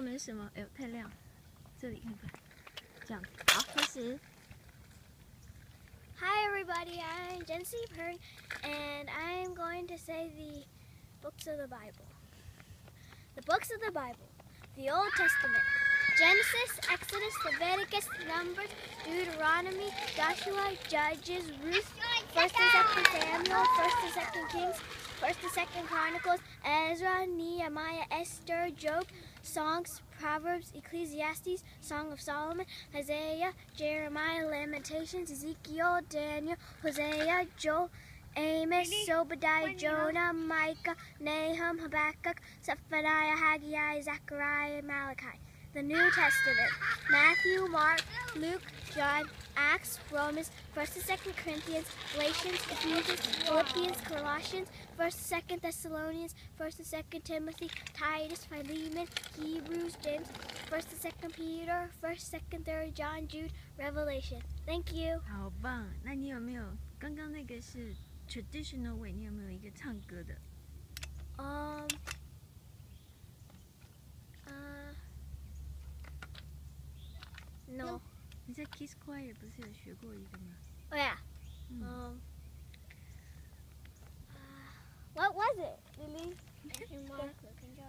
我们什么？哎呦，太亮，这里看看，这样好，开始。Hi everybody, I'm Jency Pern and I'm going to say the books of the Bible. The books of the Bible, the Old Testament, Genesis, Exodus, Leviticus, Numbers, Deuteronomy, Joshua, Judges, Ruth, 1st and 2nd Samuel, 1st and 2nd Kings, 1st and 2nd Chronicles, Ezra, Nehemiah, Esther, Job, Psalms, Proverbs, Ecclesiastes, Song of Solomon, Isaiah, Jeremiah, Lamentations, Ezekiel, Daniel, Hosea, Joel, Amos, Obadiah, Jonah, Micah, Nahum, Habakkuk, Zephaniah, Haggai, Zechariah, Malachi. The New Testament, Matthew, Mark, Luke, John, Acts, Romans, 1st and 2nd Corinthians, Galatians, Ephesians, Philippians, Colossians, 1st and 2nd Thessalonians, 1st and 2nd Timothy, Titus, Philemon, Hebrews, James, 1st and 2nd Peter, 1st, 2nd, 3rd John, Jude, Revelation. Thank you. 好棒！那你有没有刚刚那个是 traditional way？你有没有一个唱歌的？ Um. Uh. No. 你在 Kiss Choir 不是有学过一个吗？ Oh yeah. 嗯， Um. uh, what was it, Lily?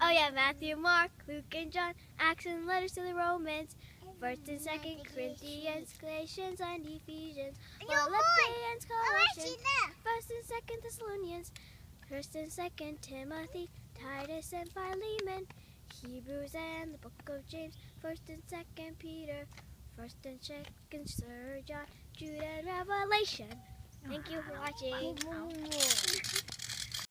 Oh yeah, Matthew, Mark, Luke, and John, Acts and letters to the Romans, First and Second Corinthians, Galatians, and Ephesians, Philippians, Colossians, First and Second Thessalonians, First and Second Timothy, Titus and Philemon, Hebrews and the Book of James, First and Second Peter, First and Second Sir John, Jude and Revelation. Thank you for watching.